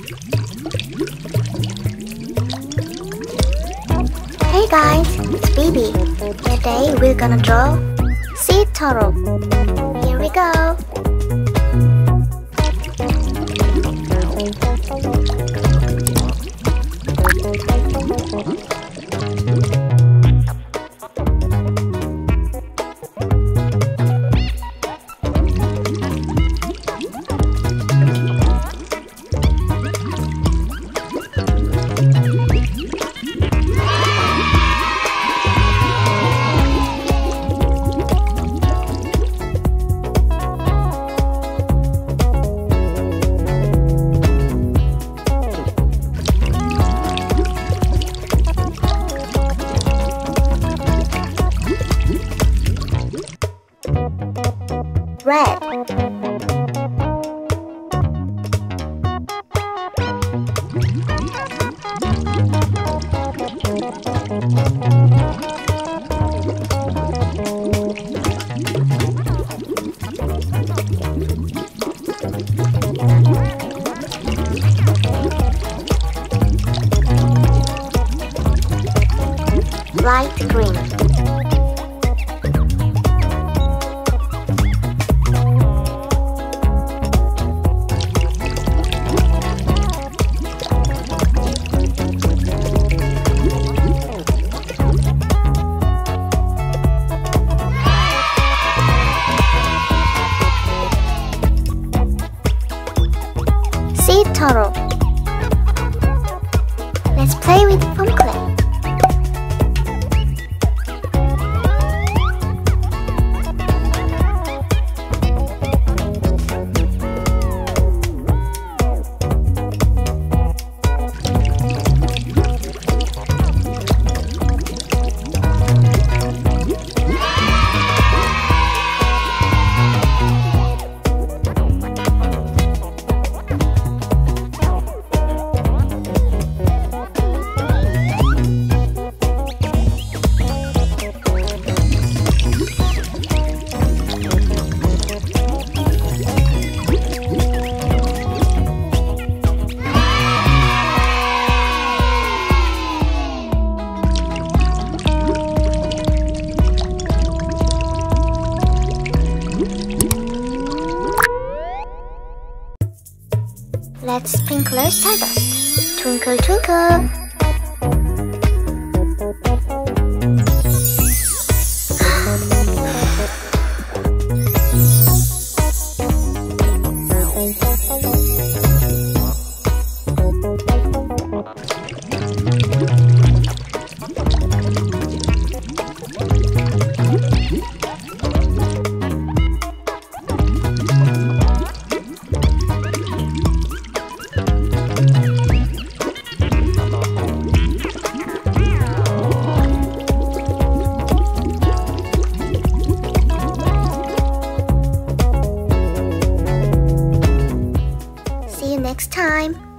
Hey guys, it's Bibi. Today we're gonna draw sea turtle. Here we go. Red. Light green. Sea turtle. Let's play with foam Let's sprinkle stardust. Twinkle, twinkle. next time.